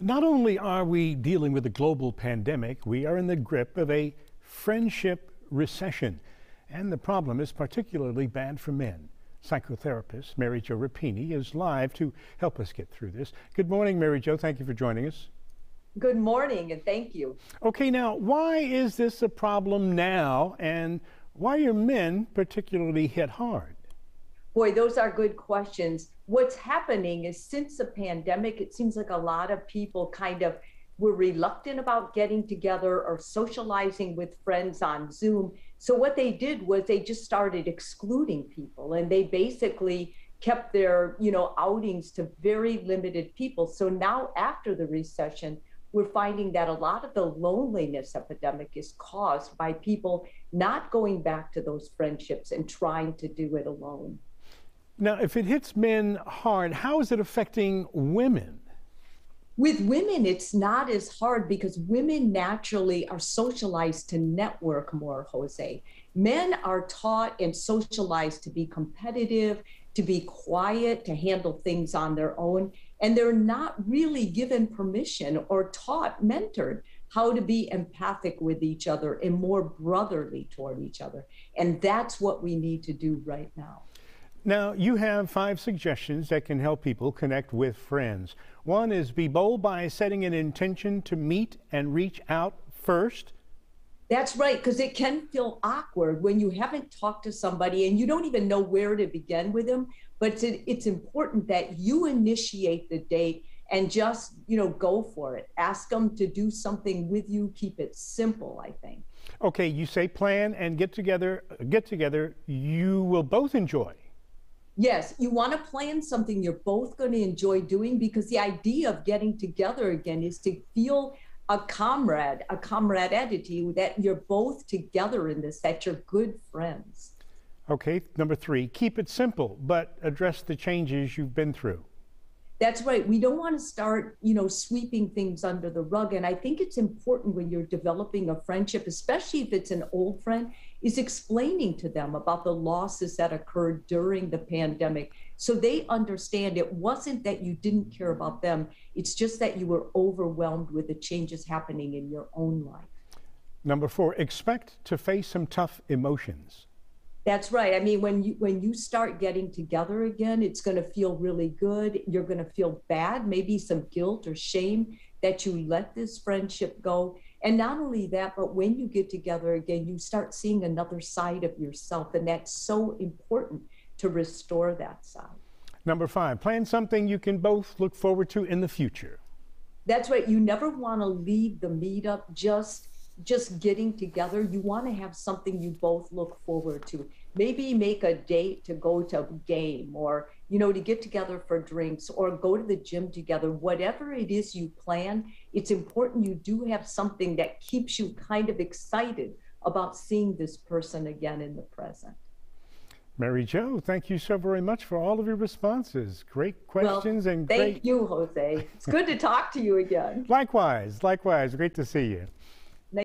Not only are we dealing with a global pandemic, we are in the grip of a friendship recession. And the problem is particularly bad for men. Psychotherapist Mary Jo Rapini is live to help us get through this. Good morning, Mary Jo. Thank you for joining us. Good morning, and thank you. Okay, now, why is this a problem now, and why are men particularly hit hard? Boy, those are good questions. What's happening is since the pandemic, it seems like a lot of people kind of were reluctant about getting together or socializing with friends on Zoom. So, what they did was they just started excluding people and they basically kept their you know outings to very limited people so now after the recession we're finding that a lot of the loneliness epidemic is caused by people not going back to those friendships and trying to do it alone now, if it hits men hard, how is it affecting women? With women, it's not as hard because women naturally are socialized to network more, Jose. Men are taught and socialized to be competitive, to be quiet, to handle things on their own. And they're not really given permission or taught, mentored how to be empathic with each other and more brotherly toward each other. And that's what we need to do right now. Now, you have five suggestions that can help people connect with friends. One is be bold by setting an intention to meet and reach out first. That's right, because it can feel awkward when you haven't talked to somebody and you don't even know where to begin with them. But it's, it's important that you initiate the date and just, you know, go for it. Ask them to do something with you. Keep it simple, I think. Okay, you say plan and get together, get together you will both enjoy. Yes, you want to plan something you're both going to enjoy doing because the idea of getting together again is to feel a comrade, a camaraderie that you're both together in this, that you're good friends. Okay, number three, keep it simple, but address the changes you've been through. That's right. We don't want to start, you know, sweeping things under the rug. And I think it's important when you're developing a friendship, especially if it's an old friend, is explaining to them about the losses that occurred during the pandemic so they understand it wasn't that you didn't care about them, it's just that you were overwhelmed with the changes happening in your own life. Number four, expect to face some tough emotions. That's right. I mean, when you when you start getting together again, it's going to feel really good. You're going to feel bad, maybe some guilt or shame that you let this friendship go. And not only that, but when you get together again, you start seeing another side of yourself, and that's so important to restore that side. Number 5, plan something you can both look forward to in the future. That's right. You never want to leave the meetup just just getting together, you want to have something you both look forward to. Maybe make a date to go to a game or, you know, to get together for drinks or go to the gym together. Whatever it is you plan, it's important you do have something that keeps you kind of excited about seeing this person again in the present. Mary Jo, thank you so very much for all of your responses. Great questions well, and thank great. you, Jose. It's good to talk to you again. Likewise, likewise. Great to see you.